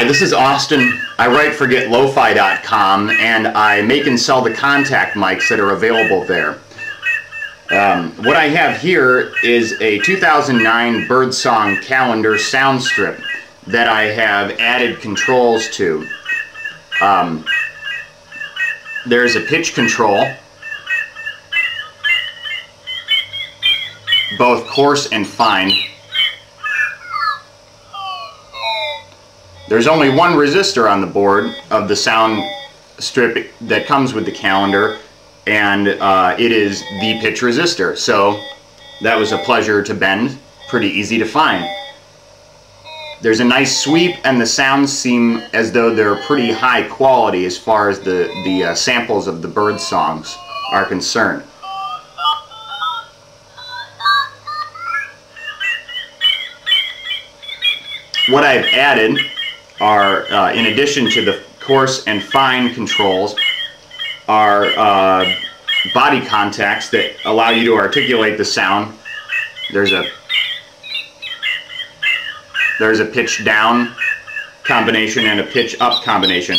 Hi, this is Austin. I write for GetLofi.com and I make and sell the contact mics that are available there. Um, what I have here is a 2009 Birdsong calendar sound strip that I have added controls to. Um, there's a pitch control, both coarse and fine. There's only one resistor on the board of the sound strip that comes with the calendar and uh, it is the pitch resistor. So that was a pleasure to bend, pretty easy to find. There's a nice sweep and the sounds seem as though they're pretty high quality as far as the, the uh, samples of the bird songs are concerned. What I've added are, uh, in addition to the coarse and fine controls, are uh, body contacts that allow you to articulate the sound. There's a there's a pitch down combination and a pitch up combination.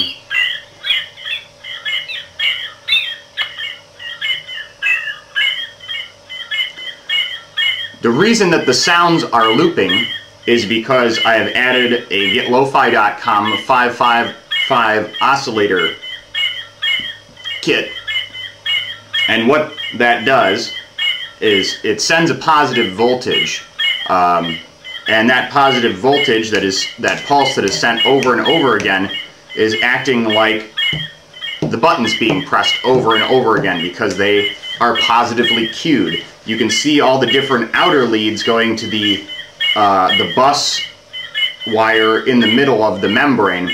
The reason that the sounds are looping is because I have added a getlofi.com 555 oscillator kit. And what that does is it sends a positive voltage. Um, and that positive voltage that is that pulse that is sent over and over again is acting like the buttons being pressed over and over again because they are positively cued. You can see all the different outer leads going to the uh, the bus wire in the middle of the membrane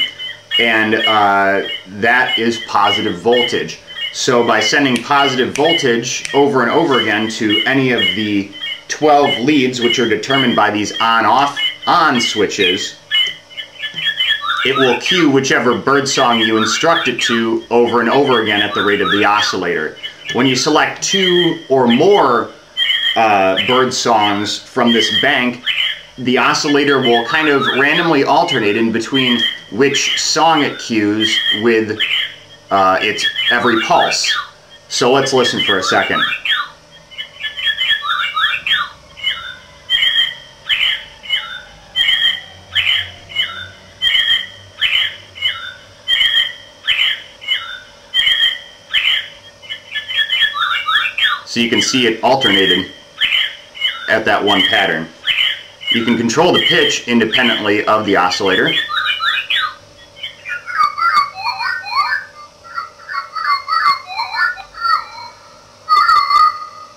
and uh, that is positive voltage. So by sending positive voltage over and over again to any of the 12 leads which are determined by these on-off on switches, it will cue whichever bird song you instruct it to over and over again at the rate of the oscillator. When you select two or more uh, bird songs from this bank, the oscillator will kind of randomly alternate in between which song it cues with uh, its every pulse. So let's listen for a second. So you can see it alternating at that one pattern. You can control the pitch independently of the oscillator.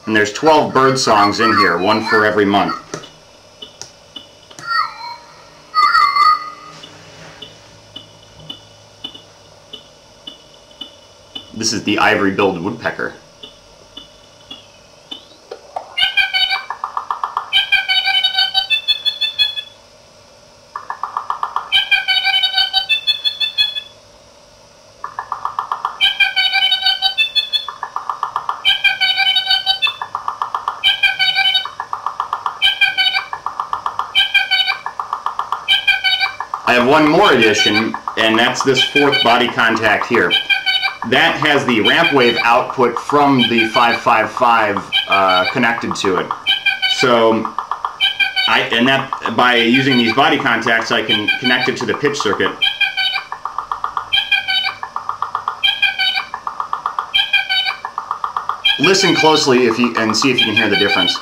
And there's 12 bird songs in here, one for every month. This is the ivory-billed woodpecker. I have one more addition, and that's this fourth body contact here. That has the ramp wave output from the 555 uh, connected to it. So, I, and that by using these body contacts, I can connect it to the pitch circuit. Listen closely if you and see if you can hear the difference.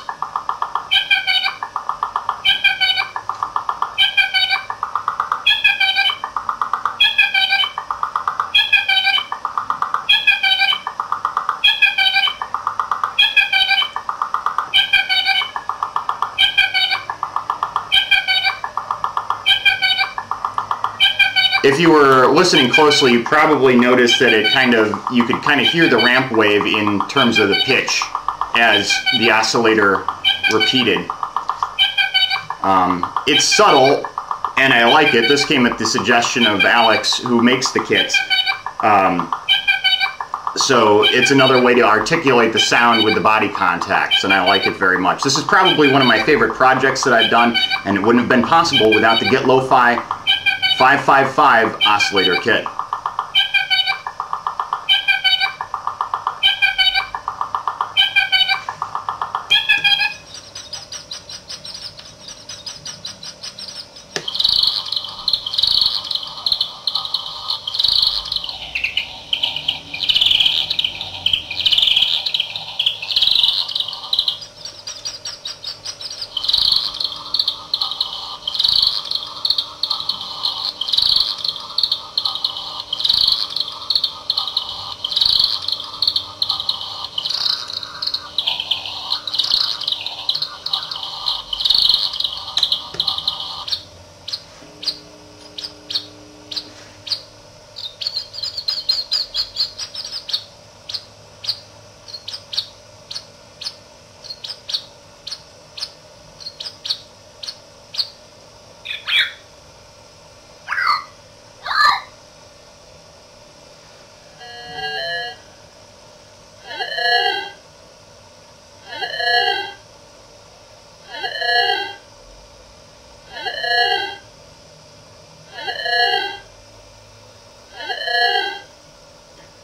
If you were listening closely, you probably noticed that it kind of, you could kind of hear the ramp wave in terms of the pitch as the oscillator repeated. Um, it's subtle, and I like it. This came at the suggestion of Alex, who makes the kits. Um, so it's another way to articulate the sound with the body contacts, and I like it very much. This is probably one of my favorite projects that I've done, and it wouldn't have been possible without the Get Lo-Fi 555 oscillator kit.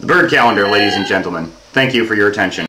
The bird calendar, ladies and gentlemen. Thank you for your attention.